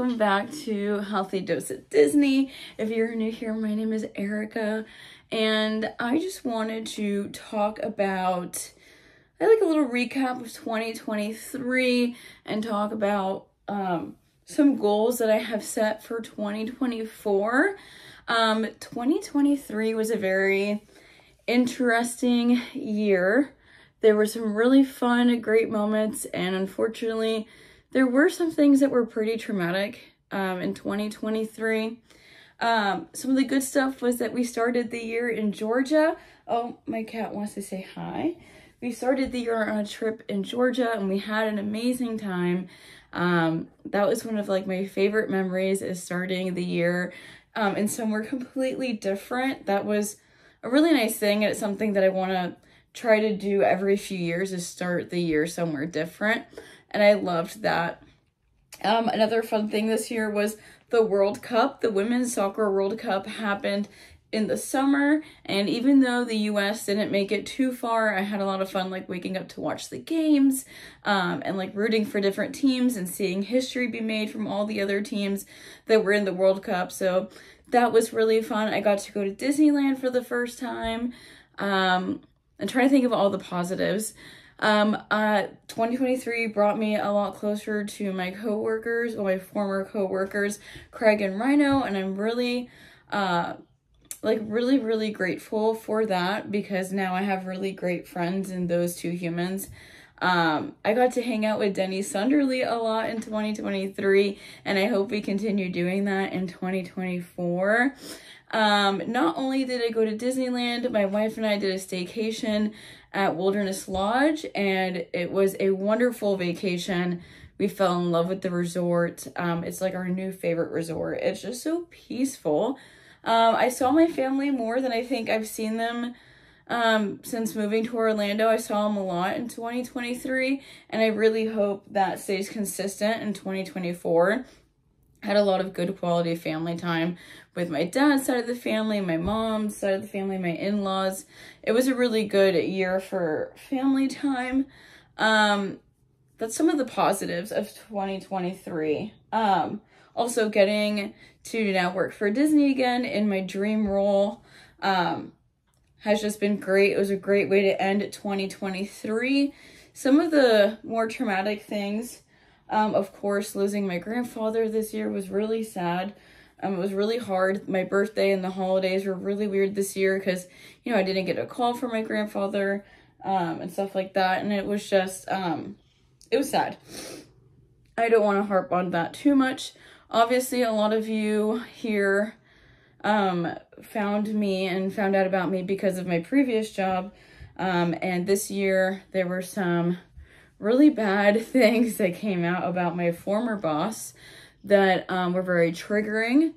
welcome back to Healthy Dose of Disney. If you're new here, my name is Erica, and I just wanted to talk about, I like a little recap of 2023 and talk about um, some goals that I have set for 2024. Um, 2023 was a very interesting year. There were some really fun, great moments, and unfortunately, there were some things that were pretty traumatic um, in 2023. Um, some of the good stuff was that we started the year in Georgia. Oh, my cat wants to say hi. We started the year on a trip in Georgia and we had an amazing time. Um, that was one of like my favorite memories is starting the year um, and somewhere completely different. That was a really nice thing and it's something that I want to try to do every few years is start the year somewhere different and I loved that. Um, another fun thing this year was the World Cup. The Women's Soccer World Cup happened in the summer, and even though the US didn't make it too far, I had a lot of fun like waking up to watch the games um, and like rooting for different teams and seeing history be made from all the other teams that were in the World Cup. So that was really fun. I got to go to Disneyland for the first time. Um, I'm trying to think of all the positives. Um, uh, 2023 brought me a lot closer to my coworkers, or my former coworkers, Craig and Rhino, and I'm really, uh, like really, really grateful for that because now I have really great friends in those two humans. Um, I got to hang out with Denny Sunderly a lot in 2023, and I hope we continue doing that in 2024. Um, not only did I go to Disneyland, my wife and I did a staycation at Wilderness Lodge, and it was a wonderful vacation. We fell in love with the resort. Um, it's like our new favorite resort. It's just so peaceful. Um, I saw my family more than I think I've seen them um, since moving to Orlando. I saw them a lot in 2023, and I really hope that stays consistent in 2024 had a lot of good quality family time with my dad's side of the family, my mom's side of the family, my in-laws. It was a really good year for family time. Um, that's some of the positives of 2023. Um, also getting to now work for Disney again in my dream role um, has just been great. It was a great way to end 2023. Some of the more traumatic things um, of course, losing my grandfather this year was really sad. Um, it was really hard. My birthday and the holidays were really weird this year because, you know, I didn't get a call from my grandfather um, and stuff like that. And it was just, um, it was sad. I don't want to harp on that too much. Obviously, a lot of you here um, found me and found out about me because of my previous job. Um, and this year, there were some really bad things that came out about my former boss that um, were very triggering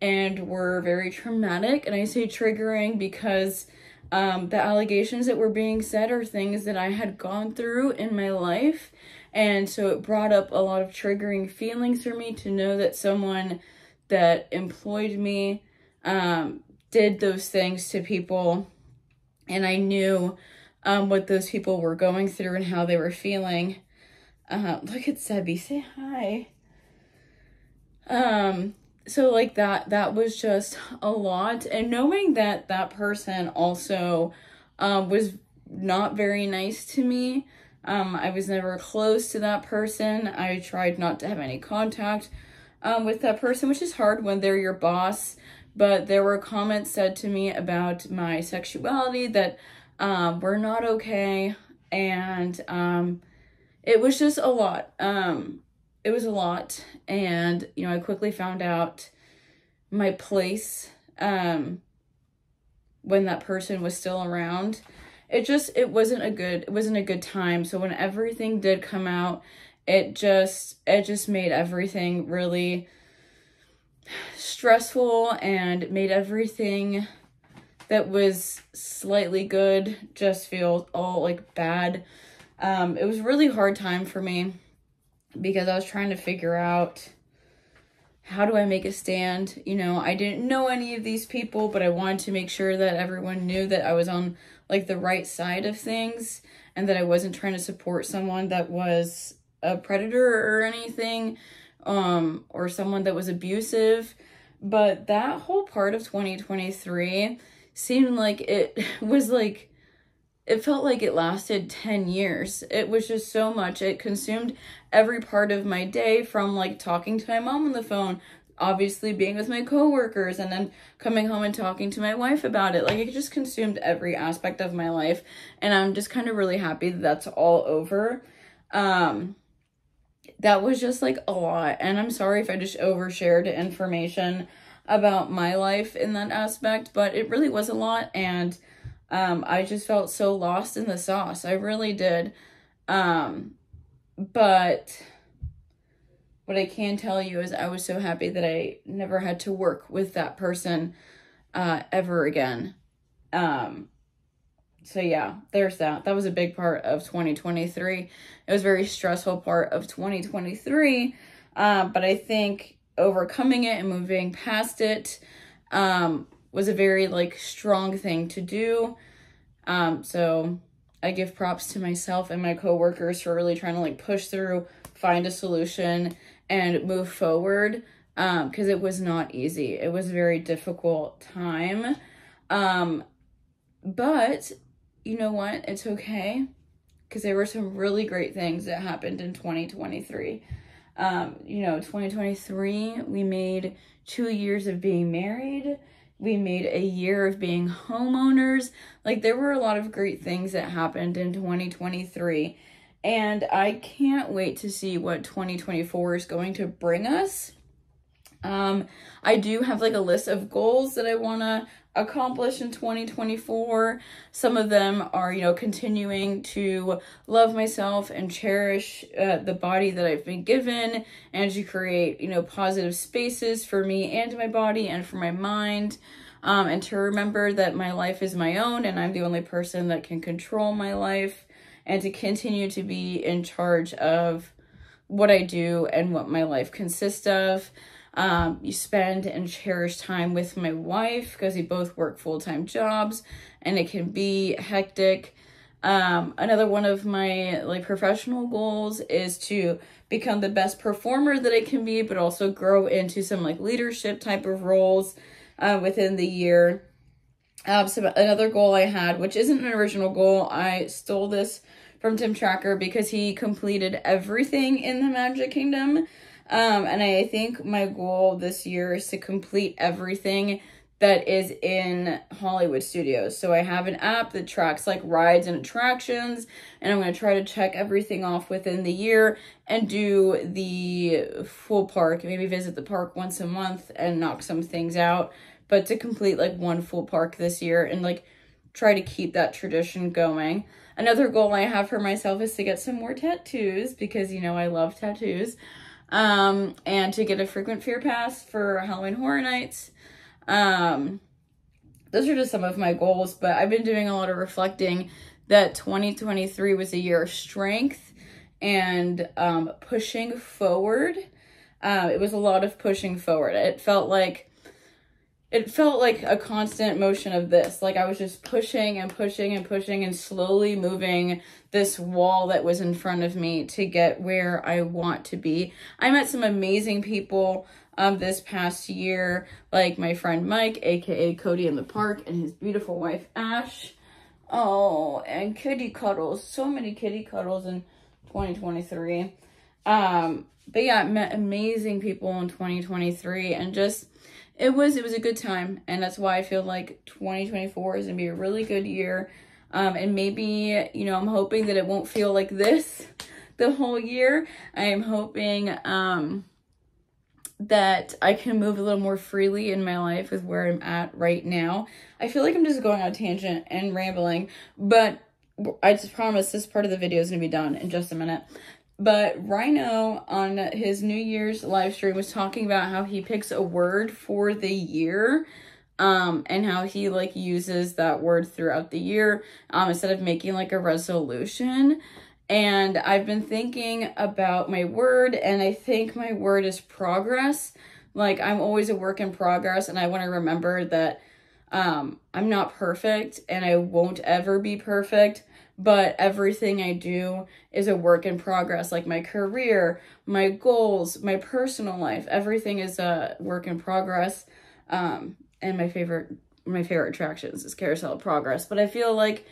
and were very traumatic. And I say triggering because um, the allegations that were being said are things that I had gone through in my life. And so it brought up a lot of triggering feelings for me to know that someone that employed me um, did those things to people. And I knew um, what those people were going through and how they were feeling. Uh, look at Sebi, say hi. Um, so like that, that was just a lot. And knowing that that person also, um, was not very nice to me. Um, I was never close to that person. I tried not to have any contact, um, with that person, which is hard when they're your boss. But there were comments said to me about my sexuality that um, were not okay. And um, it was just a lot. Um, it was a lot. And, you know, I quickly found out my place um, when that person was still around. It just, it wasn't a good, it wasn't a good time. So when everything did come out, it just, it just made everything really stressful and made everything that was slightly good just feels all like bad. Um, it was really hard time for me because I was trying to figure out how do I make a stand? You know, I didn't know any of these people, but I wanted to make sure that everyone knew that I was on like the right side of things and that I wasn't trying to support someone that was a predator or anything. um, or someone that was abusive. But that whole part of 2023 seemed like it was like, it felt like it lasted 10 years. It was just so much. It consumed every part of my day from like talking to my mom on the phone, obviously being with my coworkers, and then coming home and talking to my wife about it. Like it just consumed every aspect of my life. And I'm just kind of really happy that that's all over. Um, that was just like a lot. And I'm sorry if I just overshared information about my life in that aspect, but it really was a lot. And um, I just felt so lost in the sauce. I really did. Um, but what I can tell you is I was so happy that I never had to work with that person uh, ever again. Um, so yeah, there's that. That was a big part of 2023. It was very stressful part of 2023. Uh, but I think overcoming it and moving past it um, was a very like strong thing to do. Um, so I give props to myself and my coworkers for really trying to like push through, find a solution, and move forward. Um, because it was not easy. It was a very difficult time. Um, but you know what? It's okay because there were some really great things that happened in 2023. Um, you know, 2023, we made two years of being married. We made a year of being homeowners. Like, there were a lot of great things that happened in 2023. And I can't wait to see what 2024 is going to bring us. Um, I do have like a list of goals that I want to accomplish in 2024. Some of them are, you know, continuing to love myself and cherish uh, the body that I've been given and to create, you know, positive spaces for me and my body and for my mind. Um, and to remember that my life is my own and I'm the only person that can control my life and to continue to be in charge of what I do and what my life consists of. Um, you spend and cherish time with my wife because we both work full time jobs and it can be hectic. Um, another one of my like professional goals is to become the best performer that I can be, but also grow into some like leadership type of roles uh, within the year. Um, so another goal I had, which isn't an original goal, I stole this from Tim Tracker because he completed everything in the Magic Kingdom. Um, and I think my goal this year is to complete everything that is in Hollywood Studios. So I have an app that tracks like rides and attractions, and I'm going to try to check everything off within the year and do the full park, maybe visit the park once a month and knock some things out, but to complete like one full park this year and like try to keep that tradition going. Another goal I have for myself is to get some more tattoos because you know I love tattoos um, and to get a frequent fear pass for Halloween Horror Nights. Um, those are just some of my goals, but I've been doing a lot of reflecting that 2023 was a year of strength and um, pushing forward. Uh, it was a lot of pushing forward. It felt like it felt like a constant motion of this. Like I was just pushing and pushing and pushing and slowly moving this wall that was in front of me to get where I want to be. I met some amazing people um this past year, like my friend Mike, aka Cody in the park, and his beautiful wife Ash. Oh, and kitty cuddles. So many kitty cuddles in 2023. Um, but yeah, I met amazing people in 2023 and just it was it was a good time and that's why i feel like 2024 is gonna be a really good year. Um and maybe you know i'm hoping that it won't feel like this the whole year. I am hoping um that i can move a little more freely in my life with where i'm at right now. I feel like i'm just going on tangent and rambling but i just promise this part of the video is going to be done in just a minute but Rhino on his New Year's live stream was talking about how he picks a word for the year um and how he like uses that word throughout the year um instead of making like a resolution. And I've been thinking about my word and I think my word is progress. Like I'm always a work in progress and I want to remember that um I'm not perfect and I won't ever be perfect but everything I do is a work in progress. Like my career, my goals, my personal life, everything is a work in progress. Um, and my favorite my favorite attractions is Carousel of Progress. But I feel like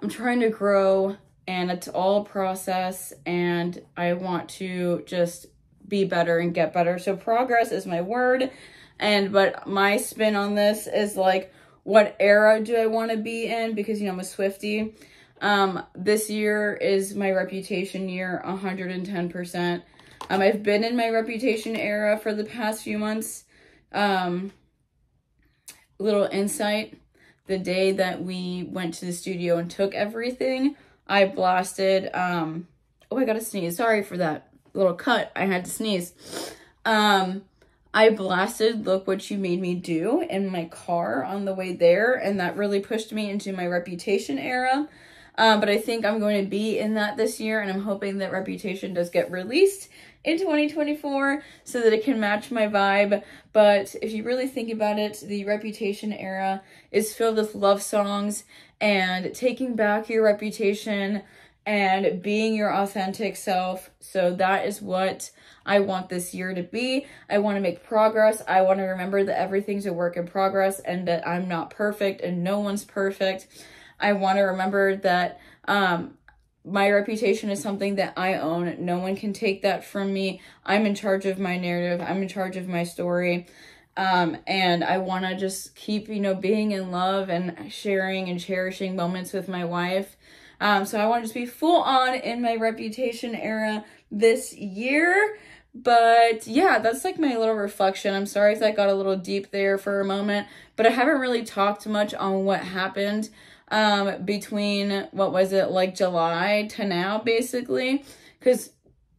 I'm trying to grow and it's all a process and I want to just be better and get better. So progress is my word. And but my spin on this is like what era do I want to be in because you know I'm a Swifty. Um this year is my reputation year 110%. Um I've been in my reputation era for the past few months. Um little insight the day that we went to the studio and took everything, I blasted um oh I got to sneeze. Sorry for that little cut. I had to sneeze. Um I blasted Look What You Made Me Do in my car on the way there, and that really pushed me into my Reputation era. Um, but I think I'm going to be in that this year, and I'm hoping that Reputation does get released in 2024 so that it can match my vibe. But if you really think about it, the Reputation era is filled with love songs and taking back your reputation and being your authentic self. So that is what I want this year to be. I want to make progress. I want to remember that everything's a work in progress and that I'm not perfect and no one's perfect. I want to remember that um, my reputation is something that I own. No one can take that from me. I'm in charge of my narrative. I'm in charge of my story. Um, and I want to just keep, you know, being in love and sharing and cherishing moments with my wife. Um, so I want to just be full on in my reputation era this year. But yeah, that's like my little reflection. I'm sorry if that got a little deep there for a moment, but I haven't really talked much on what happened um between what was it like July to now basically cuz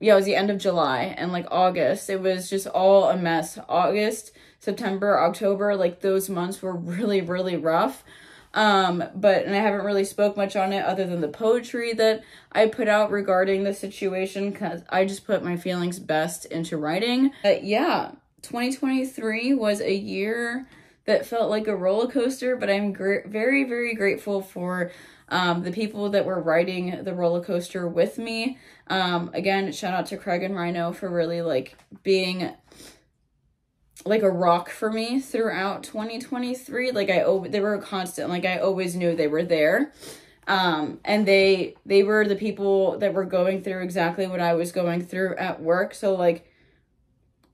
yeah, it was the end of July and like August. It was just all a mess. August, September, October, like those months were really really rough. Um, but, and I haven't really spoke much on it other than the poetry that I put out regarding the situation because I just put my feelings best into writing. But yeah, 2023 was a year that felt like a roller coaster, but I'm very, very grateful for um, the people that were riding the roller coaster with me. Um, again, shout out to Craig and Rhino for really like being like a rock for me throughout 2023 like i they were constant. Like i always knew they were there. Um and they they were the people that were going through exactly what i was going through at work. So like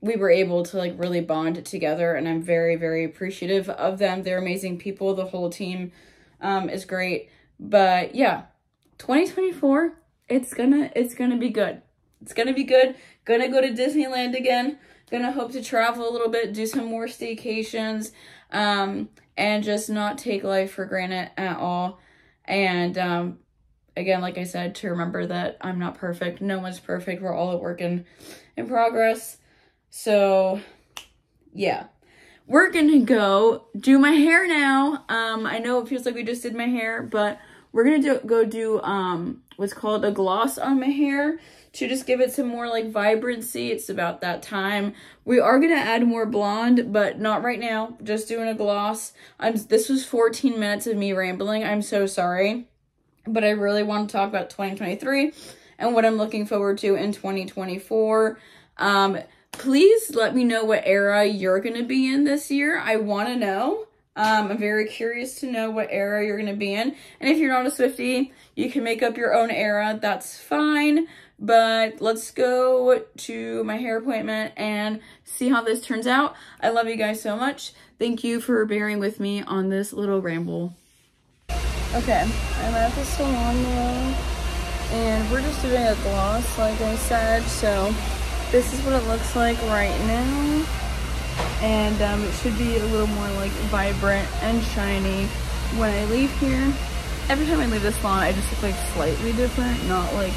we were able to like really bond together and i'm very very appreciative of them. They're amazing people. The whole team um is great. But yeah 2024 it's gonna it's gonna be good. It's gonna be good. Gonna go to disneyland again Gonna hope to travel a little bit, do some more staycations, um, and just not take life for granted at all. And um, again, like I said, to remember that I'm not perfect. No one's perfect. We're all at work in, in progress. So, yeah. We're gonna go do my hair now. Um, I know it feels like we just did my hair, but we're gonna do, go do um, what's called a gloss on my hair to just give it some more like vibrancy. It's about that time. We are going to add more blonde, but not right now. Just doing a gloss. I'm, this was 14 minutes of me rambling. I'm so sorry. But I really want to talk about 2023 and what I'm looking forward to in 2024. Um, please let me know what era you're going to be in this year. I want to know. Um, I'm very curious to know what era you're going to be in. And if you're not a Swifty, you can make up your own era. That's fine. But let's go to my hair appointment and see how this turns out. I love you guys so much. Thank you for bearing with me on this little ramble. Okay, I'm at the salon now, and we're just doing a gloss, like I said, so this is what it looks like right now. And um, it should be a little more like vibrant and shiny when I leave here. Every time I leave the salon, I just look like slightly different, not like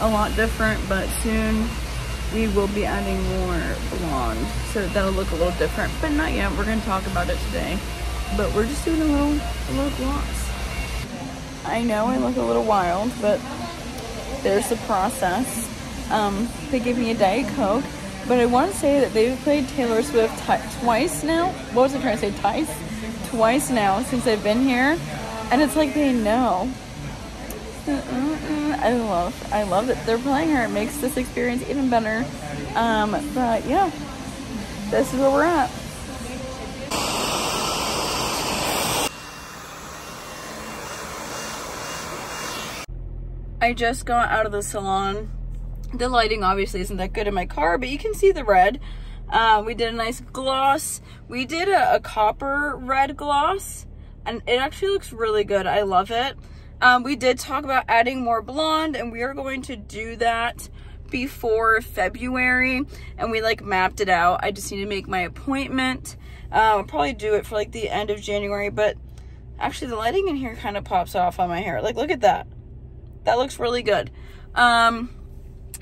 a lot different, but soon we will be adding more blonde. So that'll look a little different, but not yet. We're gonna talk about it today. But we're just doing a little, a little gloss. I know I look a little wild, but there's the process. Um, they gave me a Diet Coke, but I want to say that they've played Taylor Swift twice now. What was I trying to say? Twice? Twice now since I've been here. And it's like they know I love, I love that they're playing her. It makes this experience even better. Um, but yeah, this is where we're at. I just got out of the salon. The lighting obviously isn't that good in my car, but you can see the red. Uh, we did a nice gloss. We did a, a, copper red gloss, and it actually looks really good. I love it. Um, we did talk about adding more blonde, and we are going to do that before February, and we like mapped it out. I just need to make my appointment. Uh, I'll probably do it for like the end of January, but actually the lighting in here kind of pops off on my hair. Like, look at that. That looks really good. Um,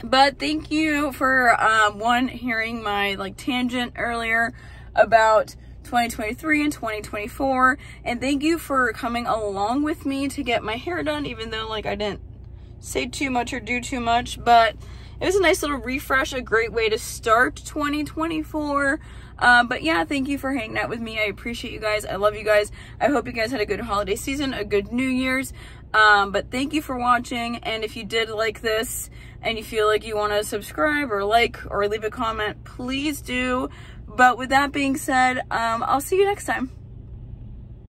but thank you for, um, one, hearing my like tangent earlier about 2023 and 2024. And thank you for coming along with me to get my hair done, even though like I didn't say too much or do too much, but it was a nice little refresh, a great way to start 2024. Um, but yeah, thank you for hanging out with me. I appreciate you guys. I love you guys. I hope you guys had a good holiday season, a good New Year's. Um, but thank you for watching. And if you did like this and you feel like you want to subscribe or like or leave a comment, please do. But with that being said, um, I'll see you next time.